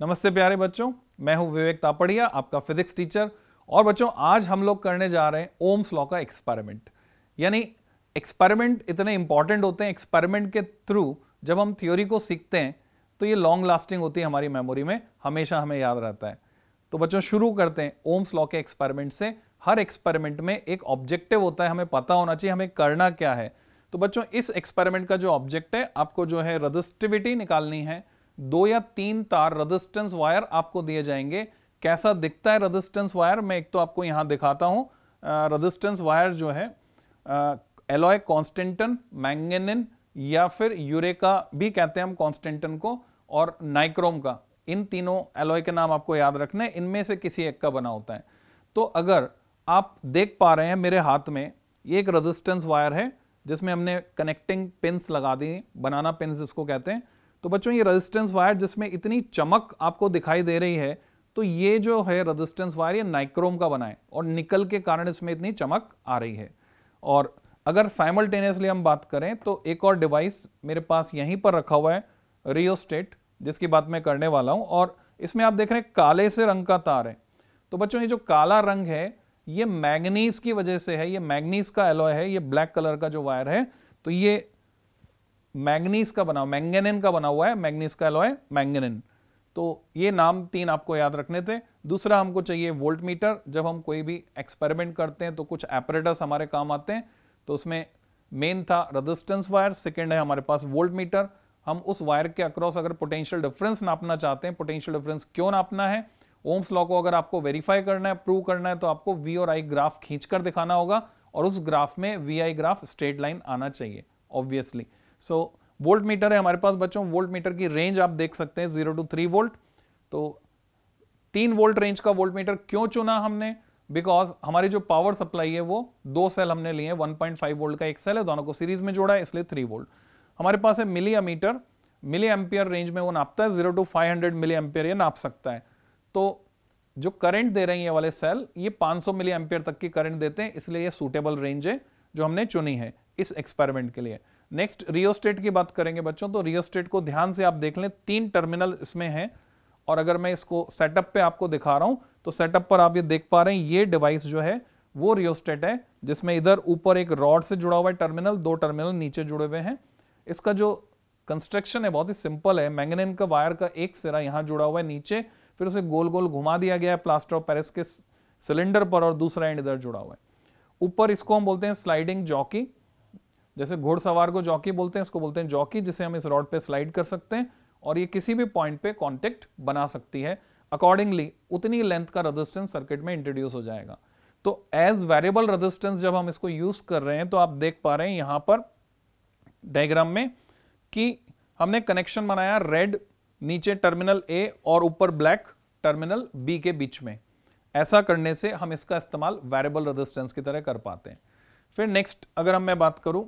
नमस्ते प्यारे बच्चों, मैं हूँ विवेक तापड़िया, आपका फिजिक्स टीचर। और बच्चों, आज हम लोग करने जा रहे हैं ओम्स लॉ का एक्सपेरिमेंट। यानी एक्सपेरिमेंट इतने इंपॉर्टेंट होते हैं एक्सपेरिमेंट के थ्रू, जब हम थ्योरी को सीखते हैं तो ये लॉन्ग लास्टिंग होती है हमारी मेमोरी में, हमेशा हमें याद रहता है। तो बच्चों, शुरू करते हैं ओम्स लॉ के एक्सपेरिमेंट से। हर एक्सपेरिमेंट में एक ऑब्जेक्टिव होता है, हमें पता होना चाहिए हमें करना क्या है। तो बच्चों, इस एक्सपेरिमेंट का जो ऑब्जेक्ट है, आपको जो है रजिस्टिविटी निकालनी है। दो या तीन तार रजिस्टेंस वायर आपको दिए जाएँगे। कैसा दिखता है रजिस्टेंस वायर मैं एक तो आपको यहाँ दिखाता हूँ। रजिस्टेंस वायर जो है एलॉय कॉन्स्टेंटन मैंगेनिन या फिर यूरेका भी कहते हैं हम कॉन्स्टेंटन को, और नाइक्रोम का। इन तीनों एलॉय के नाम आपको याद रखने इनमें से किसी एक का बना होता है। तो अगर आप देख पा रहे हैं मेरे हाथ में, ये एक रेजिस्टेंस वायर है, जिसमें हमने कनेक्टिंग पिंस लगा दी बनाना पिंस इसको कहते हैं। तो बच्चों, ये रेजिस्टेंस वायर जिसमें इतनी चमक आपको दिखाई दे रही है तो ये जो है रेजिस्टेंस वायर ये नाइक्रोम का बना है और निकल के कारण इसमें इतनी चमक आ रही है। और अगर साइमल्टेनियसली हम बात करें तो एक और डिवाइस मेरे पास यहीं पर रखा हुआ है रियोस्टेट जिसकी बात मैं करने वाला हूँ। और इसमें आप देख रहे हैं काले से रंग का तार है। तो बच्चों, ये जो काला रंग है, ये मैग्नीज की वजह से है, ये मैग्नीज का एलॉय है, ये ब्लैक कलर का जो वायर है तो ये मैग्नीज का बना मैंगेनिन का बना हुआ है, मैग्नीज का एलॉय मैंगेनिन तो ये नाम तीन आपको याद रखने थे। दूसरा हमको चाहिए वोल्ट मीटर। जब हम कोई भी एक्सपेरिमेंट करते हैं तो कुछ एपरेटस हमारे काम आते हैं तो उसमें मेन था रजिस्टेंस वायर सेकेंड है हमारे पास वोल्ट मीटर। हम उस वायर के अक्रॉस अगर पोटेंशियल डिफरेंस नापना चाहते हैं पोटेंशियल डिफरेंस क्यों नापना है? ओम्स लॉ को अगर आपको वेरीफाई करना है प्रूव करना है तो आपको वी और आई ग्राफ खींचकर दिखाना होगा, और उस ग्राफ में V I graph straight line आना चाहिए ऑब्वियसली सो वोल्ट मीटर है हमारे पास बच्चों वोल्ट मीटर की रेंज आप देख सकते हैं ज़ीरो टू थ्री वोल्ट तो तीन वोल्ट रेंज का वोल्ट मीटर क्यों चुना हमने? बिकॉज़ हमारी जो पावर सप्लाई है वो दो सेल हमने लिए 1.5 वोल्ट का एक सेल है, दोनों को सीरीज़ में जोड़ा है, इसलिए थ्री वोल्ट हमारे पास है milli ammeter milli ampere range में वो नापता है zero to five hundred milli ampere ये नाप सकता है. तो जो करंट दे रही है वाले सेल ये 500 मिली एम्पियर तक की करंट देते हैं, इसलिए ये सूटेबल रेंज है जो हमने चुनी है इस एक्सपेरिमेंट के लिए. नेक्स्ट रियोस्टेट की बात करेंगे बच्चों तो रियोस्टेट को ध्यान से आप देख लें, तीन टर्मिनल इसमें है। और अगर मैं इसको सेटअप पे आपको दिखा रहा हूँ तो सेटअप पर आप ये देख पा रहे हैं, ये डिवाइस जो है, वो रियोस्टेट है, जिसमें इधर ऊपर एक रॉड से जुड़ा हुआ है टर्मिनल दो टर्मिनल नीचे जुड़े हुए हैं। इसका जो कंस्ट्रक्शन है, बहुत ही सिंपल है। मैंगनेन का वायर का एक सिरा यहाँ जुड़ा हुआ है नीचे, फिर उसे गोल गोल घुमा दिया गया है प्लास्टर ऑफ़ पेरिस के सिलेंडर पर और दूसरा एंड इधर जुड़ा हुआ है। ऊपर इसको हम बोलते हैं स्लाइडिंग जॉकी जैसे घोड़सवार को जॉकी बोलते हैं, इसको बोलते हैं जॉकी, जिसे हम इस रॉड पे स्लाइड कर सकते हैं और ये किसी भी पॉइंट पे कांटेक्ट बना सकती है। अकॉर्डिंगली, उतनी लेंथ का रेजिस्टेंस सर्किट में इंट्रोड्यूस हो जाएगा। तो एज वेरिएबल रेजिस्टेंस जब हम इसको यूज़ कर रहे हैं तो आप देख पा रहे हैं यहाँ पर डायग्राम में कि हमने कनेक्शन बनाया रेड नीचे टर्मिनल ए और ऊपर ब्लैक टर्मिनल बी के बीच में। ऐसा करने से हम इसका इस्तेमाल वेरिएबल रेजिस्टेंस की तरह कर पाते हैं। फिर नेक्स्ट अगर हम मैं बात करूँ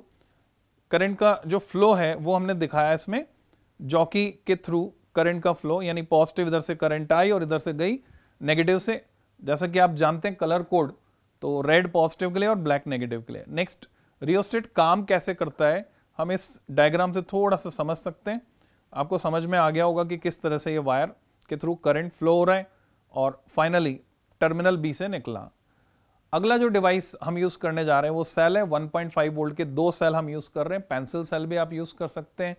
करंट का जो फ्लो है, वो हमने दिखाया इसमें, जॉकी के थ्रू करंट का फ्लो, यानी पॉजिटिव इधर से करंट आई और इधर से गई नेगेटिव से। जैसा कि आप जानते हैं कलर कोड तो रेड पॉजिटिव के लिए और ब्लैक नेगेटिव के लिए। नेक्स्ट रियोस्टेट काम कैसे करता है, हम इस डायग्राम से थोड़ा सा समझ सकते हैं। आपको समझ में आ गया होगा कि किस तरह से ये वायर के थ्रू करंट फ्लो हो रहा है, और फाइनली टर्मिनल बी से निकला। अगला जो डिवाइस हम यूज़ करने जा रहे हैं, वो सेल है 1.5 वोल्ट के दो सेल हम यूज़ कर रहे हैं। पेंसिल सेल भी आप यूज़ कर सकते हैं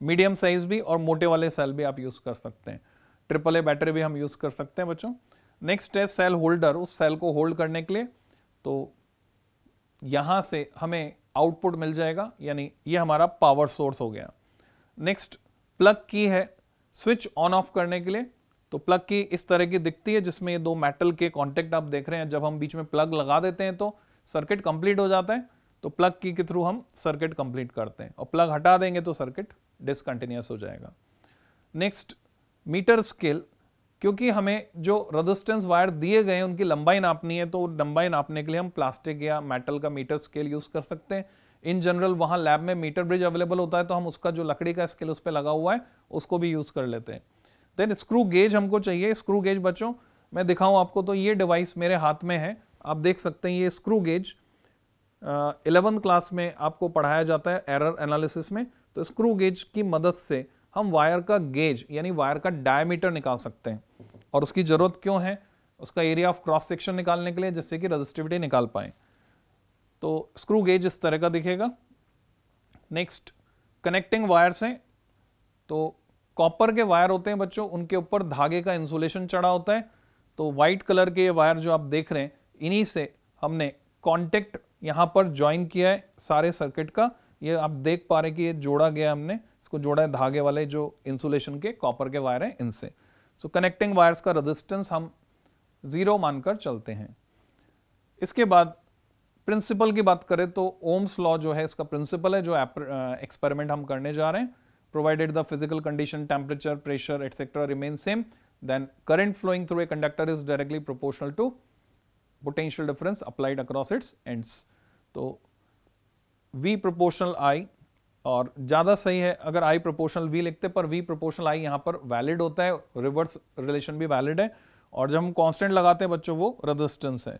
मीडियम साइज़ भी और मोटे वाले सेल भी आप यूज़ कर सकते हैं। ट्रिपल ए बैटरी भी हम यूज़ कर सकते हैं बच्चों। नेक्स्ट है सेल होल्डर उस सेल को होल्ड करने के लिए। तो यहाँ से हमें आउटपुट मिल जाएगा, यानी ये हमारा पावर सोर्स हो गया। नेक्स्ट प्लग की है स्विच ऑन ऑफ़ करने के लिए। तो प्लग की इस तरह की दिखती है, जिसमें ये दो मेटल के कॉन्टेक्ट आप देख रहे हैं। जब हम बीच में प्लग लगा देते हैं तो सर्किट कंप्लीट हो जाता है। तो प्लग की के थ्रू हम सर्किट कंप्लीट करते हैं। और प्लग हटा देंगे तो सर्किट डिसकंटिन्यूस हो जाएगा। नेक्स्ट मीटर स्केल क्योंकि हमें जो रेजिस्टेंस वायर दिए गए हैं, उनकी लंबाई नापनी है तो लंबाई नापने के लिए हम प्लास्टिक या मेटल का मीटर स्केल यूज़ कर सकते हैं। इन जनरल वहाँ लैब में मीटर ब्रिज अवेलेबल होता है तो हम उसका जो लकड़ी का स्केल उस पर लगा हुआ है, उसको भी यूज़ कर लेते हैं। देन स्क्रू गेज हमको चाहिए, स्क्रू गेज बच्चों, मैं दिखाऊँ आपको तो ये डिवाइस मेरे हाथ में है। आप देख सकते हैं ये स्क्रू गेज इलेवंथ क्लास में आपको पढ़ाया जाता है एरर एनालिसिस में। तो स्क्रू गेज की मदद से हम वायर का गेज यानी वायर का डायमीटर निकाल सकते हैं। और उसकी ज़रूरत क्यों है? उसका एरिया ऑफ़ क्रॉस सेक्शन निकालने के लिए, जिससे कि रजिस्टिविटी निकाल पाए। तो स्क्रू गेज इस तरह का दिखेगा। नेक्स्ट कनेक्टिंग वायर्स हैं। तो कॉपर के वायर होते हैं बच्चों, उनके ऊपर धागे का इंसुलेशन चढ़ा होता है। तो व्हाइट कलर के ये वायर जो आप देख रहे हैं, इन्हीं से हमने कॉन्टेक्ट यहाँ पर ज्वाइन किया है सारे सर्किट का। ये आप देख पा रहे हैं कि ये जोड़ा गया हमने, इसको जोड़ा है धागे वाले जो इंसुलेशन के कॉपर के वायर हैं इनसे। सो कनेक्टिंग वायर्स का रेजिस्टेंस हम ज़ीरो मानकर चलते हैं। इसके बाद प्रिंसिपल की बात करें तो ओम्स लॉ जो है, इसका प्रिंसिपल है जो एक्सपेरिमेंट हम करने जा रहे हैं। Provided the physical condition temperature pressure etcetera remain same then current flowing through a conductor is directly proportional to potential difference applied across its ends तो V प्रोपोर्शनल I और ज़्यादा सही है, अगर I प्रोपोर्शनल V लिखते पर V proportional I यहाँ पर वैलिड होता है रिवर्स रिलेशन भी वैलिड है, और जब हम कांस्टेंट लगाते हैं बच्चों, वो रेजिस्टेंस है।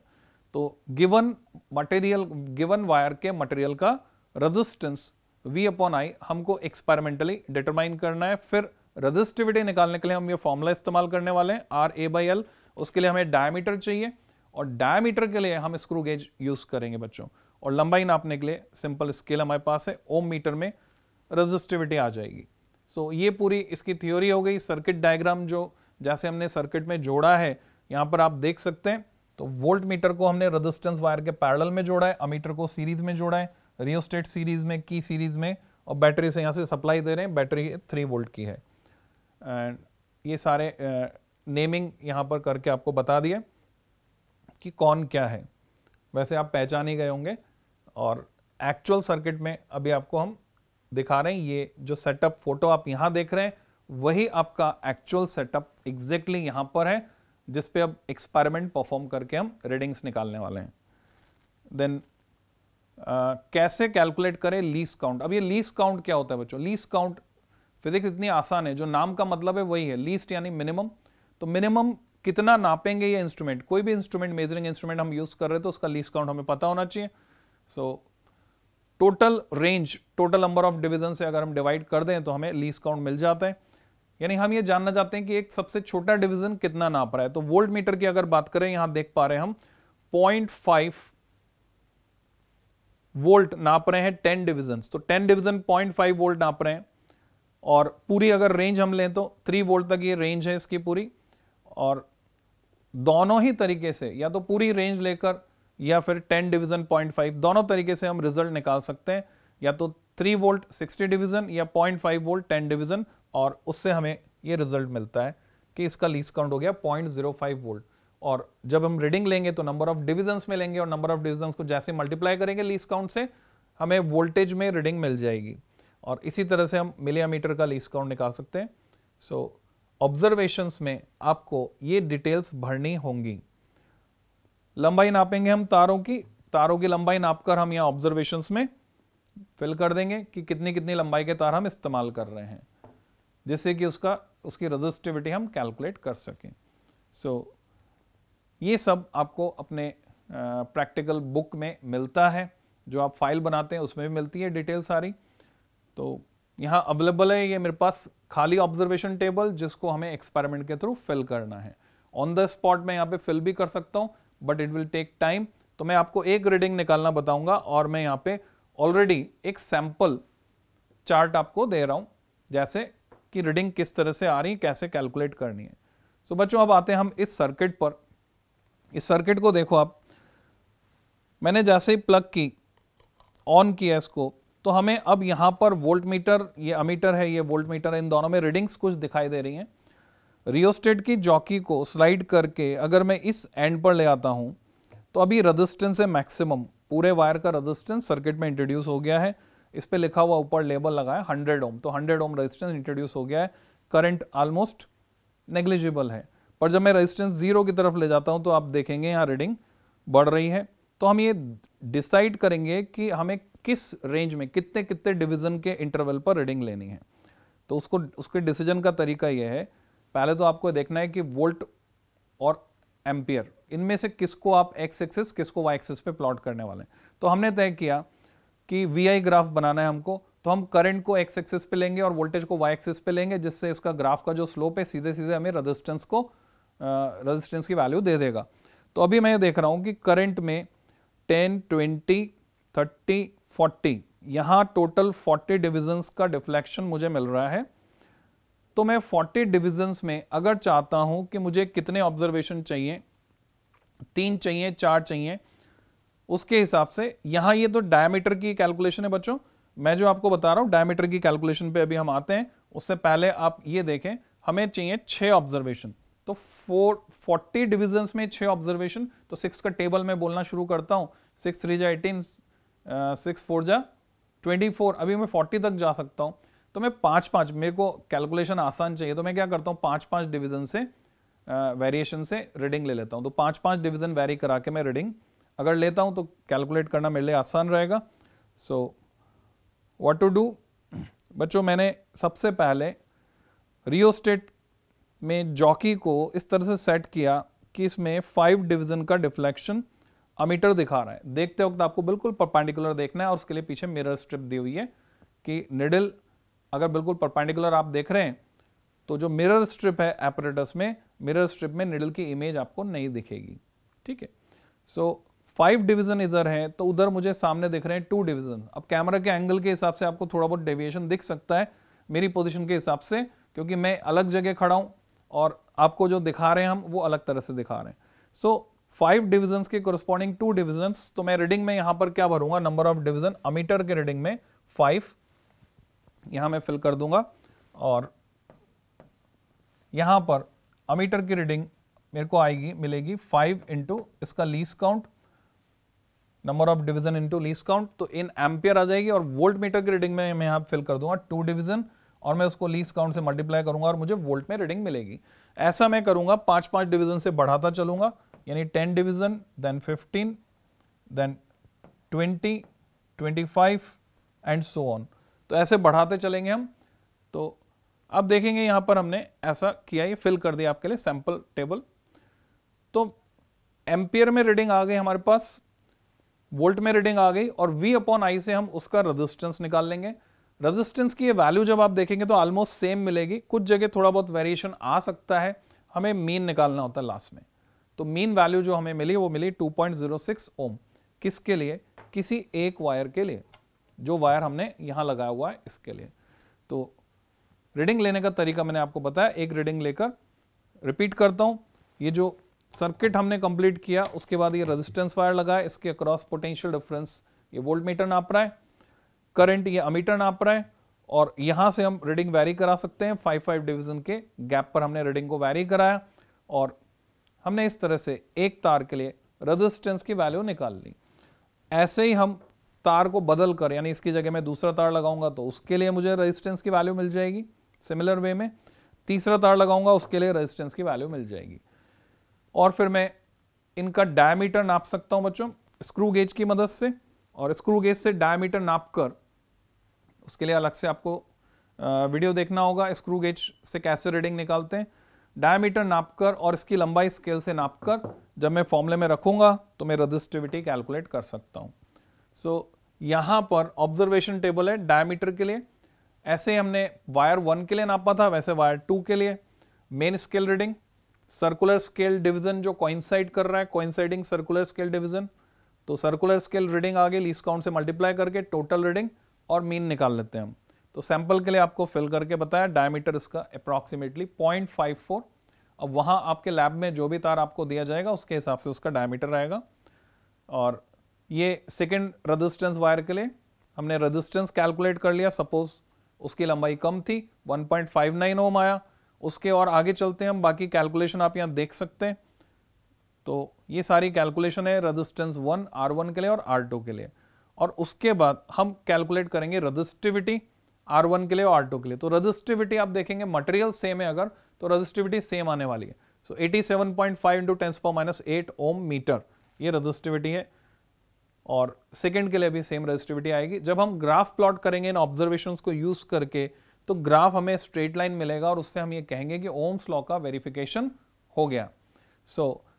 तो गिवन मटेरियल गिवन वायर के मटेरियल का रेजिस्टेंस V अपॉन आई हमको एक्सपेरिमेंटली डिटरमाइन करना है। फिर रजिस्टिविटी निकालने के लिए हम ये फॉर्मूला इस्तेमाल करने वाले हैं आर ए बाई एल उसके लिए हमें डायमीटर चाहिए और डायमीटर के लिए हम स्क्रू गेज यूज़ करेंगे बच्चों। और लंबाई नापने के लिए सिंपल स्केल हमारे पास है ओम मीटर में रजिस्टिविटी आ जाएगी। सो so, ये पूरी इसकी थ्योरी हो गई। सर्किट डायग्राम जो जैसे हमने सर्किट में जोड़ा है यहाँ पर आप देख सकते हैं। तो वोल्ट मीटर को हमने रजिस्टेंस वायर के पैरल में जोड़ा है अमीटर को सीरीज़ में जोड़ा है। रियोस्टेट सीरीज़ में की सीरीज़ में, और बैटरी से यहाँ से सप्लाई दे रहे हैं बैटरी थ्री वोल्ट की है। एंड ये सारे नेमिंग यहाँ पर करके आपको बता दिए कि कौन क्या है। वैसे आप पहचान ही गए होंगे और एक्चुअल सर्किट में अभी आपको हम दिखा रहे हैं, ये जो सेटअप फ़ोटो आप यहाँ देख रहे हैं, वही आपका एक्चुअल सेटअप एग्जैक्टली यहाँ पर है, जिस पे अब एक्सपेरिमेंट परफॉर्म करके हम रीडिंग्स निकालने वाले हैं। देन कैसे कैलकुलेट करें लीस काउंट अब ये लीस काउंट क्या होता है बच्चों? लीस काउंट फिजिक्स इतनी आसान है, जो नाम का मतलब है वही है। लीस्ट यानी मिनिमम तो मिनिमम कितना नापेंगे ये इंस्ट्रूमेंट कोई भी इंस्ट्रूमेंट मेजरिंग इंस्ट्रूमेंट हम यूज़ कर रहे हैं तो उसका लीस काउंट हमें पता होना चाहिए। So total range total number of division से अगर हम डिवाइड कर दें तो हमें लीस काउंट मिल जाता है। यानी हम ये जानना चाहते हैं कि एक सबसे छोटा डिवीज़न कितना नाप रहा है। तो वोल्ट मीटर की अगर बात करें, यहाँ देख पा रहे हैं हम पॉइंट वोल्ट नाप रहे हैं टेन डिविजन तो ten division point five volt नाप रहे हैं। और पूरी अगर रेंज हम लें तो थ्री वोल्ट तक ये रेंज है इसकी पूरी। और दोनों ही तरीके से, या तो पूरी रेंज लेकर या फिर 10 डिवीज़न 0.5 दोनों तरीके से हम रिज़ल्ट निकाल सकते हैं। या तो थ्री वोल्ट सिक्सटी डिविजन या 0.5 वोल्ट टेन डिविजन, और उससे हमें ये रिज़ल्ट मिलता है कि इसका लीज काउंट हो गया 0.05 वोल्ट। और जब हम रीडिंग लेंगे तो नंबर ऑफ़ डिविजन में लेंगे और नंबर ऑफ़ डिविजन को जैसे मल्टीप्लाई करेंगे लीज काउंट से हमें वोल्टेज में रीडिंग मिल जाएगी। और इसी तरह से हम मिलियामीटर का लीज काउंट निकाल सकते हैं। सो so, ऑब्जर्वेशंस में आपको ये डिटेल्स भरनी होंगी। लंबाई नापेंगे हम तारों की। तारों की लंबाई नापकर हम यहाँ ऑब्जर्वेशंस में फिल कर देंगे कि कितनी कितनी लंबाई के तार हम इस्तेमाल कर रहे हैं जिससे कि उसका उसकी रजिस्टिविटी हम कैलकुलेट कर सकें। सो so, ये सब आपको अपने प्रैक्टिकल बुक में मिलता है। जो आप फ़ाइल बनाते हैं उसमें भी मिलती है डिटेल सारी। तो यहाँ अवेलेबल है ये मेरे पास खाली ऑब्जर्वेशन टेबल जिसको हमें एक्सपेरिमेंट के थ्रू फिल करना है। ऑन द स्पॉट में यहाँ पे फिल भी कर सकता हूँ but it will take time तो मैं आपको एक रीडिंग निकालना बताऊँगा और मैं यहाँ पे ऑलरेडी एक सैंपल चार्ट आपको दे रहा हूँ जैसे कि रीडिंग किस तरह से आ रही कैसे कैलकुलेट करनी है। सो so, बच्चों अब आते हैं हम इस सर्किट पर। इस सर्किट को देखो आप। मैंने जैसे ही प्लग की ऑन किया इसको तो हमें अब यहाँ पर वोल्ट मीटर ये अमीटर है, ये वोल्ट मीटर इन दोनों में रीडिंग्स कुछ दिखाई दे रही हैं। रियोस्टेट की जॉकी को स्लाइड करके अगर मैं इस एंड पर ले आता हूँ तो अभी रेजिस्टेंस है मैक्सिमम पूरे वायर का रेजिस्टेंस सर्किट में इंट्रोड्यूस हो गया है। इस पर लिखा हुआ ऊपर लेबल लगा है हंड्रेड ओम तो हंड्रेड ओम रेजिस्टेंस इंट्रोड्यूस हो गया है। करंट ऑलमोस्ट नेग्लिजिबल है। पर जब मैं रेजिस्टेंस ज़ीरो की तरफ़ ले जाता हूँ तो आप देखेंगे यहाँ रीडिंग बढ़ रही है। तो हम ये डिसाइड करेंगे कि हमें किस रेंज में कितने कितने डिवीज़न के इंटरवल पर रीडिंग लेनी है। तो उसको, उसके डिसीज़न का तरीका यह है, पहले तो आपको देखना है कि वोल्ट और एम्पियर इनमें से किसको आप एक्स एक्सिस किसको वाई एक्सिस पे प्लॉट करने वाले हैं। तो हमने तय किया कि वी आई ग्राफ बनाना है हमको तो हम करंट को एक्स एक्सिस पे लेंगे और वोल्टेज को वाई एक्सिस पे लेंगे, जिससे इसका ग्राफ का जो स्लोप है सीधे सीधे हमें रेजिस्टेंस को रेजिस्टेंस की वैल्यू दे देगा। तो अभी मैं देख रहा हूँ कि करंट में 10, 20, 30, 40 यहाँ टोटल 40 डिविजन्स का डिफ्लेक्शन मुझे मिल रहा है। तो मैं 40 डिविजन्स में अगर चाहता हूँ कि मुझे कितने ऑब्जर्वेशन चाहिए तीन चाहिए चार चाहिए उसके हिसाब से यहाँ ये तो डायमीटर की कैलकुलेशन है बच्चों। मैं जो आपको बता रहा हूँ डायमीटर की कैलकुलेशन पे अभी हम आते हैं उससे पहले आप ये देखें हमें चाहिए छह ऑब्जर्वेशन तो फोर, फोर्टी डिविजन में छह ऑब्जर्वेशन तो सिक्स का टेबल में बोलना शुरू करता हूँ। सिक्स थ्री जा एटीन सिक्स फोर जा ट्वेंटी फोर अभी मैं फोर्टी तक जा सकता हूँ। तो मैं पाँच पाँच, मेरे को कैलकुलेशन आसान चाहिए तो मैं क्या करता हूँ, पाँच पाँच डिवीज़न से वेरिएशन से रीडिंग ले लेता हूँ। तो पाँच पाँच डिवीज़न वेरी करा के मैं रीडिंग अगर लेता हूँ तो कैलकुलेट करना मेरे लिए आसान रहेगा। सो व्हाट टू डू बच्चों, मैंने सबसे पहले रियोस्टेट में जॉकी को इस तरह से सेट किया कि इसमें फाइव डिवीज़न का डिफ्लेक्शन अमीटर दिखा रहा है। देखते वक्त आपको बिल्कुल परपेंडिकुलर देखना है और उसके लिए पीछे मिरर स्ट्रिप दी हुई है कि निडल अगर बिल्कुल परपेंडिकुलर आप देख रहे हैं तो जो मिरर स्ट्रिप है एपरेटस में मिरर स्ट्रिप में निडल की इमेज आपको नहीं दिखेगी। ठीक है? सो फाइव डिवीज़न इधर है तो उधर मुझे सामने दिख रहे हैं टू डिवीज़न अब कैमरा के एंगल के हिसाब से आपको थोड़ा बहुत डेविएशन दिख सकता है मेरी पोजीशन के हिसाब से, क्योंकि मैं अलग जगह खड़ा हूँ और आपको जो दिखा रहे हैं हम, वो अलग तरह से दिखा रहे हैं। सो फाइव डिविजन के कोरस्पॉन्डिंग टू डिविजन तो मैं रीडिंग में यहाँ पर क्या भरूँगा? नंबर ऑफ़ डिविजन अमीटर के रीडिंग में फाइव यहाँ मैं फिल कर दूँगा और यहाँ पर अमीटर की रीडिंग मेरे को आएगी, मिलेगी फाइव इंटू इसका least count number of division into least count तो इन एम्पियर आ जाएगी और वोल्ट मीटर की रीडिंग में मैं यहाँ फिल कर दूँगा टू डिवीज़न और मैं उसको लीस काउंट से मल्टीप्लाई करूँगा और मुझे वोल्ट में रीडिंग मिलेगी। ऐसा मैं करूँगा पाँच पाँच डिवीज़न से बढ़ाता चलूँगा, यानी ten division then fifteen then twenty twenty five and so on तो ऐसे बढ़ाते चलेंगे हम। तो अब देखेंगे यहाँ पर हमने ऐसा किया, ये फिल कर दिया आपके लिए सैंपल टेबल तो एम्पियर में रीडिंग आ गई हमारे पास वोल्ट में रीडिंग आ गई, और V अपॉन आई से हम उसका रेजिस्टेंस निकाल लेंगे। रेजिस्टेंस की ये वैल्यू जब आप देखेंगे तो ऑलमोस्ट सेम मिलेगी। कुछ जगह थोड़ा बहुत वेरिएशन आ सकता है। हमें मीन निकालना होता है लास्ट में। तो मीन वैल्यू जो हमें मिली, वो मिली 2.06 ओम किसके लिए? किसी एक वायर के लिए। जो वायर हमने यहाँ लगाया हुआ है इसके लिए। तो रीडिंग लेने का तरीका मैंने आपको बताया। एक रीडिंग लेकर रिपीट करता हूँ। ये जो सर्किट हमने कंप्लीट किया, उसके बाद ये रेजिस्टेंस वायर लगाया। इसके अक्रॉस पोटेंशियल डिफरेंस ये वोल्ट मीटर नाप रहा है। करंट ये अमीटर नाप रहा है और यहाँ से हम रीडिंग वेरी करा सकते हैं। फाइव फाइव डिवीज़न के गैप पर हमने रीडिंग को वैरी कराया और हमने इस तरह से एक तार के लिए रेजिस्टेंस की वैल्यू निकाल ली। ऐसे ही हम तार को बदल कर, यानी इसकी जगह मैं दूसरा तार लगाऊँगा तो उसके लिए मुझे रेजिस्टेंस की वैल्यू मिल जाएगी। सिमिलर वे में तीसरा तार लगाऊँगा, उसके लिए रेजिस्टेंस की वैल्यू मिल जाएगी। और फिर मैं इनका डायमीटर नाप सकता हूँ बच्चों स्क्रू गेज की मदद से और स्क्रू गेज से डायमीटर नाप कर उसके लिए अलग से आपको वीडियो देखना होगा। स्क्रू गेज से कैसे रीडिंग निकालते हैं। डायमीटर नापकर और इसकी लंबाई स्केल से नापकर जब मैं फॉर्मूले में रखूँगा तो मैं रजिस्टिविटी कैलकुलेट कर सकता हूँ। सो so, यहाँ पर ऑब्जर्वेशन टेबल है डायमीटर के लिए। ऐसे हमने वायर वन के लिए नापा था वैसे वायर टू के लिए। Main scale reading circular scale division जो कोइंसाइड कर रहा है कोइंसाइडिंग सर्कुलर स्केल डिवीज़न तो सर्कुलर स्केल रीडिंग आगे लीस काउंट से मल्टीप्लाई करके टोटल रीडिंग और मीन निकाल लेते हैं हम। तो सैंपल के लिए आपको फिल करके बताया डायमीटर इसका अप्रॉक्सीमेटली 0.54 अब वहाँ आपके लैब में जो भी तार आपको दिया जाएगा, उसके हिसाब से उसका डायमीटर आएगा। और ये सेकेंड रजिस्टेंस वायर के लिए हमने रजिस्टेंस कैलकुलेट कर लिया। सपोज़ उसकी लंबाई कम थी 1.59 ओम आया। उसके और आगे चलते हैं हम, बाकी कैलकुलेशन आप यहाँ देख सकते हैं। तो ये सारी कैलकुलेशन है रजिस्टेंस वन आर वन के लिए और आर टू के लिए। और उसके बाद हम कैलकुलेट करेंगे रजिस्टिविटी आर वन के लिए और आर टू के लिए। तो रजिस्टिविटी आप देखेंगे मटेरियल सेम है अगर तो रजिस्टिविटी सेम आने वाली है। So eighty seven point five into tens पर माइनस एट ओम मीटर ये रजिस्टिविटी है। और सेकेंड के लिए भी सेम रजिस्टिविटी आएगी। जब हम ग्राफ प्लॉट करेंगे इन ऑब्जर्वेशन को यूज़ करके तो ग्राफ हमें स्ट्रेट लाइन मिलेगा और उससे हम ये कहेंगे कि ओम्स लॉ का वेरिफिकेशन हो गया। सो so,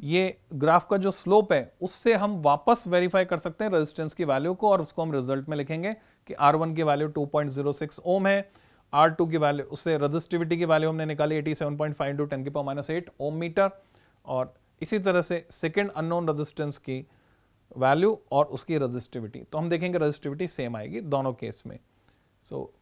ये ग्राफ का जो स्लोप है, उससे हम वापस वेरीफाई कर सकते हैं रेजिस्टेंस की वैल्यू को और उसको हम रिज़ल्ट में लिखेंगे कि आर वन की वैल्यू 2.06 ओम है। आर टू की वैल्यू उससे रजिस्टिविटी की वैल्यू हमने निकाली 87.5 टू टेन की power minus eight ohm metre और इसी तरह से सेकेंड अननोन रेजिस्टेंस की वैल्यू और उसकी रजिस्टिविटी तो हम देखेंगे रजिस्टिविटी सेम आएगी दोनों केस में। सो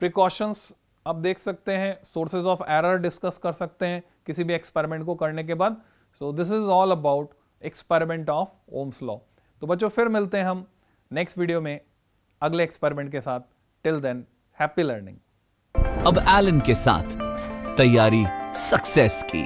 प्रिकॉशंस आप देख सकते हैं सोर्सेज ऑफ़ एरर डिस्कस कर सकते हैं किसी भी एक्सपेरिमेंट को करने के बाद। So this is all about experiment of Ohm's law तो बच्चों, फिर मिलते हैं हम नेक्स्ट वीडियो में अगले एक्सपेरिमेंट के साथ. टिल देन हैप्पी लर्निंग अब एलन के साथ तैयारी सक्सेस की।